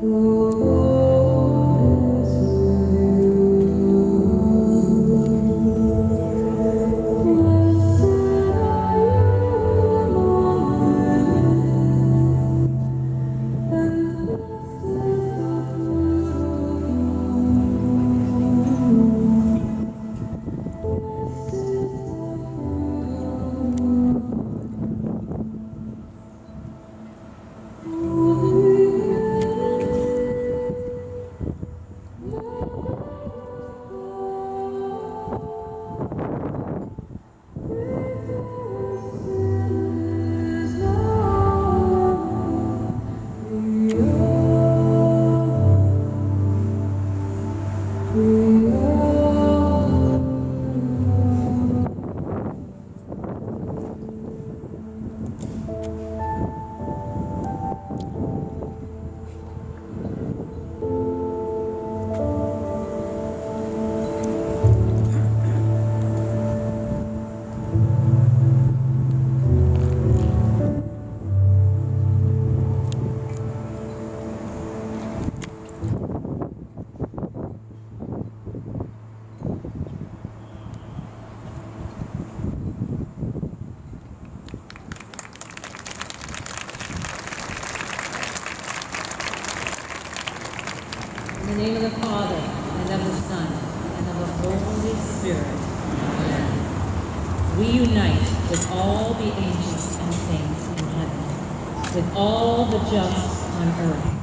Ooh. Mm-hmm. In the name of the Father, and of the Son, and of the Holy Spirit. Amen. We unite with all the angels and saints in heaven, with all the just on earth,